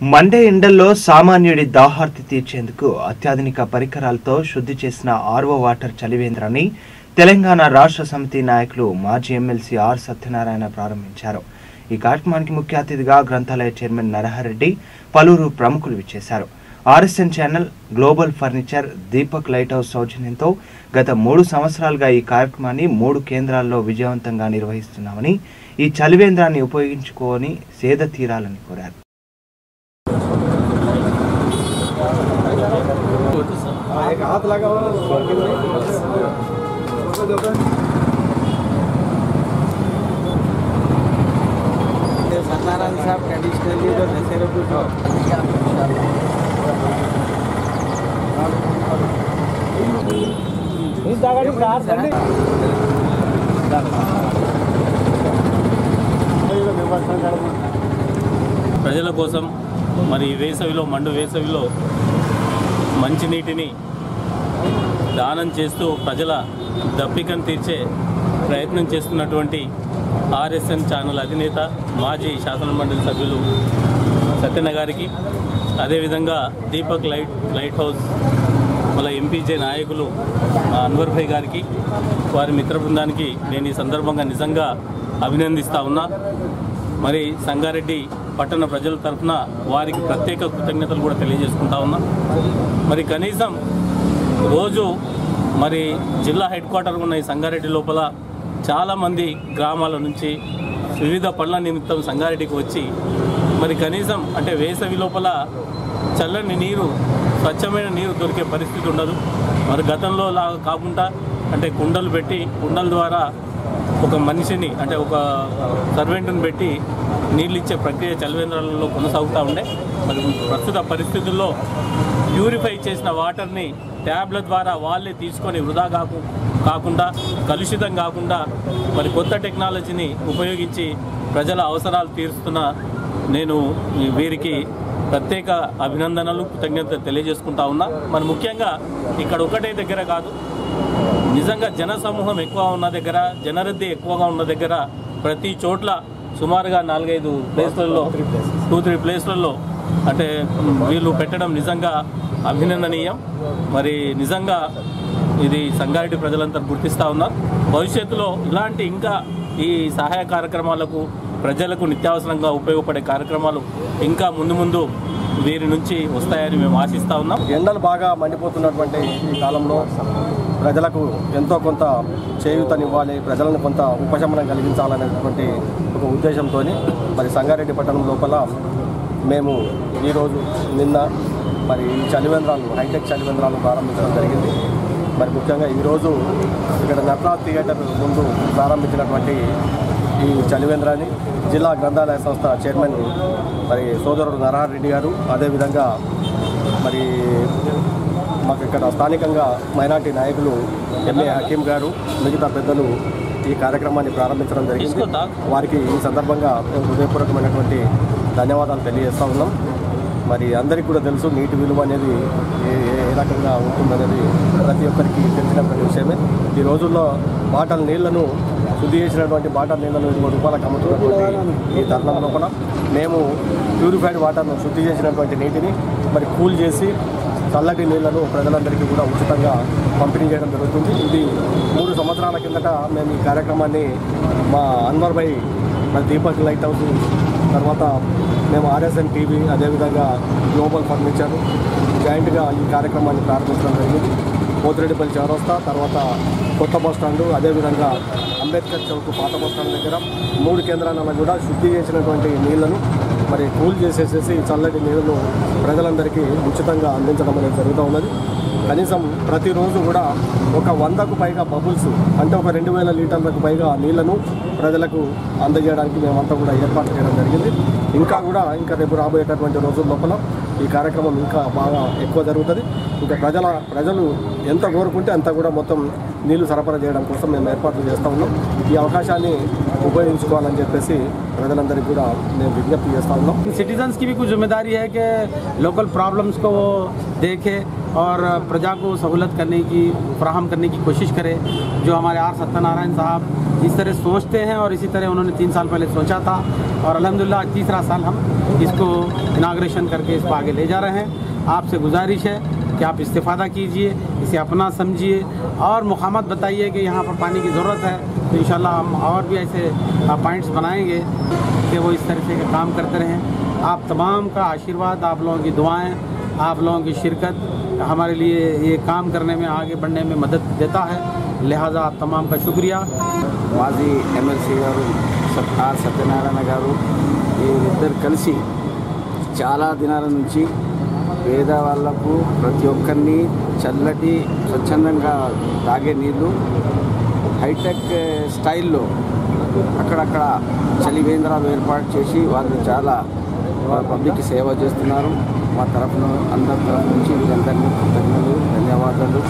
Monday ఎండల్లో సామాన్యుడి దాహార్తి తీర్చేందుకు అత్యాధునిక పరికరాలతో శుద్ధి చేసిన ఆర్వో వాటర్ చలివేంద్రాన్ని తెలంగాణ రాష్ట్ర సమితి నాయకులు మాజీ ఎమ్మెల్సీ ఆర్ సత్యనారాయణ ప్రారంభించారు. ఈ కార్యక్రమానికి ముఖ్య అతిథిగా గ్రంథాలయ చైర్మన్ నరహరెడ్డి పలువురు ప్రముఖులు విచ్చేశారు. RSN channel global furniture Deepak light house సౌజన్యంతో గత మూడు సంవత్సరాలుగా ఈ కార్యక్రమాన్ని మూడు కేంద్రాల్లో విజయవంతంగా నిర్వహిస్తున్నామని ఈ చలివేంద్రాన్ని ఉపయోగించుకొని సేద తీరాలని కోరారు. सत्यनारायण साहब ट्रेडिशनली जो दशहरे को जो ప్రజల కోసం మరి ఈ వేసవిలో మండు వేసవిలో మంచినీటిని దానం చేస్తూ ప్రజల దప్పికను తీర్చే ప్రయత్నం చేస్తున్నటువంటి ఆర్ఎస్ఎన్ ఛానల్ అధినేత మాజీ శాసనమండలి సభ్యులు సత్యన్న గారికి. అదేవిధంగా దీపక్ లైట్ లైట్ హౌస్ మళ్ళీ ఎంపీజే నాయకులు ఆ, అన్వర్ భాయ్ గారికి వారి మిత్ర బృందానికి నేను ఈ సందర్భంగా నిజంగా అభినందిస్తా ఉన్నా. మరి సంగారెడ్డి పట్టణ ప్రజల తరఫున వారికి ప్రత్యేక కృతజ్ఞతలు కూడా తెలియజేసుకుంటా ఉన్నా. మరి కనీసం రోజు మరి జిల్లా హెడ్ క్వార్టర్ ఉన్న ఈ సంగారెడ్డి లోపల చాలామంది గ్రామాల నుంచి వివిధ పనుల నిమిత్తం సంగారెడ్డికి వచ్చి మరి కనీసం అంటే వేసవి లోపల చల్లని నీరు స్వచ్ఛమైన నీరు దొరికే పరిస్థితి ఉండదు. మరి గతంలో లాగా కాకుండా అంటే కుండలు పెట్టి కుండల ద్వారా ఒక మనిషిని అంటే ఒక సర్వెంట్ని పెట్టి నీళ్ళు ఇచ్చే ప్రక్రియ చలివేంద్రాలలో కొనసాగుతూ ఉండే. మరి ప్రస్తుత పరిస్థితుల్లో ప్యూరిఫై చేసిన వాటర్ని ట్యాబ్ల ద్వారా వాళ్ళే తీసుకొని వృధా కాకు కాకుండా కలుషితం కాకుండా మరి కొత్త టెక్నాలజీని ఉపయోగించి ప్రజల అవసరాలు తీరుస్తున్న నేను వీరికి ప్రత్యేక అభినందనలు కృతజ్ఞతలు తెలియజేసుకుంటా ఉన్నా. మరి ముఖ్యంగా ఇక్కడ ఒకటే దగ్గర కాదు నిజంగా జన సమూహం ఎక్కువ ఉన్న దగ్గర జనరద్దీ ఎక్కువగా ఉన్న దగ్గర ప్రతి చోట్ల సుమారుగా నాలుగైదు ప్లేస్లలో టూ త్రీ ప్లేస్లలో అంటే వీళ్ళు పెట్టడం నిజంగా అభినందనీయం. మరి నిజంగా ఇది సంగారెడ్డి ప్రజలంతా గుర్తిస్తూ ఉన్నారు. భవిష్యత్తులో ఇలాంటి ఇంకా ఈ సహాయ కార్యక్రమాలకు ప్రజలకు నిత్యావసరంగా ఉపయోగపడే కార్యక్రమాలు ఇంకా ముందు ముందు వీరి నుంచి వస్తాయని మేము ఆశిస్తూ ఉన్నాం. ఎండలు బాగా మండిపోతున్నటువంటి ఈ కాలంలో ప్రజలకు ఎంతో కొంత చేయూతనివ్వాలి ప్రజలను కొంత ఉపశమనం కలిగించాలనేటువంటి ఒక ఉద్దేశంతో మరి సంగారెడ్డి పట్టణం లోపల మేము ఈరోజు నిన్న మరి ఈ చలివేంద్రాలు హైటెక్ చలివేంద్రాలు ప్రారంభించడం జరిగింది. మరి ముఖ్యంగా ఈరోజు ఇక్కడ నటరాజ్ థియేటర్ ముందు ప్రారంభించినటువంటి ఈ చలివేంద్రాన్ని జిల్లా గ్రంథాలయ సంస్థ చైర్మన్ మరి సోదరుడు నరహర్ రెడ్డి గారు అదేవిధంగా మరి మాకు ఇక్కడ స్థానికంగా మైనార్టీ నాయకులు ఎంఏ హకీం గారు మిగతా పెద్దలు ఈ కార్యక్రమాన్ని ప్రారంభించడం జరిగింది. వారికి ఈ సందర్భంగా మేము హృదయపూర్వకమైనటువంటి ధన్యవాదాలు తెలియజేస్తా ఉన్నాం. మరి అందరికీ కూడా తెలుసు నీటి విలువ అనేది ఏ ఏ రకంగా ఉంటుందనేది ప్రతి ఒక్కరికి తెలిసినటువంటి విషయమే. ఈ రోజుల్లో బాటల నీళ్ళను శుద్ధి చేసినటువంటి బాటల్ నీళ్ళను ఇరవై రూపాయలకు అమ్ముతున్నటువంటి ఈ తరుణం లోపల మేము ప్యూరిఫైడ్ వాటర్ను శుద్ధి చేసినటువంటి నీటిని మరి కూల్ చేసి చల్లటి నీళ్ళను ప్రజలందరికీ కూడా ఉచితంగా పంపిణీ చేయడం జరుగుతుంది. ఇది మూడు సంవత్సరాల కిందట మేము ఈ కార్యక్రమాన్ని మా అన్వర్ భాయ్ మా దీపక్ లైట్ హౌస్ తర్వాత మేము ఆర్ఎస్ఎన్ టీవీ అదేవిధంగా గ్లోబల్ ఫర్నిచర్ జాయింట్గా ఈ కార్యక్రమాన్ని ప్రారంభించడం జరిగింది. పోతిరెడ్డిపల్లి చౌరస్తా తర్వాత కొత్త బస్ స్టాండు అదేవిధంగా అంబేద్కర్ చౌక్ పాత బస్ స్టాండ్ దగ్గర మూడు కేంద్రాలను కూడా శుద్ధి చేసినటువంటి నీళ్ళను మరి కూల్ చేసేసేసి చల్లటి నీళ్ళను ప్రజలందరికీ ఉచితంగా అందించడం అనేది జరుగుతూ ఉన్నది. కనీసం ప్రతిరోజు కూడా ఒక వందకు పైగా బబుల్స్ అంటే ఒక రెండు వేల లీటర్లకు పైగా నీళ్ళను ప్రజలకు అందజేయడానికి మేమంతా కూడా ఏర్పాటు చేయడం జరిగింది. ఇంకా కూడా ఇంకా రేపు రాబోయేటటువంటి రోజుల లోపల ఈ కార్యక్రమం ఇంకా బాగా ఎక్కువ జరుగుతుంది ఇంకా ప్రజల ప్రజలు ఎంత కోరుకుంటే అంత కూడా మొత్తం నీళ్లు సరఫరా చేయడం కోసం మేము ఏర్పాట్లు చేస్తూ ఉన్నాం ఈ అవకాశాన్ని ఉపయోగించుకోవాలని చెప్పేసి ప్రజలందరికీ కూడా మేము విజ్ఞప్తి చేస్తూ ఉన్నాం सिटीजन्स की भी कुछ जिम्मेदारी है कि लोकल प्रॉब्लम्स को वो देखे और प्रजा को सहूलत करने की फ्राहम करने की कोशिश करे जो हमारे आर सत्यनारायण साहब इस तरह सोचते हैं और इसी तरह उन्होंने तीन साल पहले सोचा था और अलहमदिल्ला तीसरा साल हम इसको इनाग्रेशन करके इसको आगे ले जा रहे हैं। आपसे गुजारिश है कि आप इस्तेफादा कीजिए, इसे अपना समझिए और मुकामत बताइए कि यहाँ पर पानी की ज़रूरत है। तो इन हम और भी ऐसे पॉइंट्स बनाएँगे कि वो इस तरीके का काम करते रहें। आप तमाम का आशीर्वाद, आप लोगों की दुआएँ, आप लोगों की शिरकत हमारे लिए ये काम करने में, आगे बढ़ने में मदद देता है। लिहाजा आप तमाम का शुक्रिया। माजी M L C garu Satyanarayana garu వీరిద్దరు కలిసి చాలా దినాల నుంచి పేదవాళ్ళకు ప్రతి ఒక్కరిని చల్లటి స్వచ్ఛందంగా తాగే నీళ్ళు హైటెక్ స్టైల్లో అక్కడక్కడ చలివేంద్రాలు ఏర్పాటు చేసి వాళ్ళు చాలా పబ్లిక్ సేవ చేస్తున్నారు. మా తరఫున అందరి తరఫు నుంచి వీళ్ళందరినీ కృతజ్ఞతలు ధన్యవాదాలు.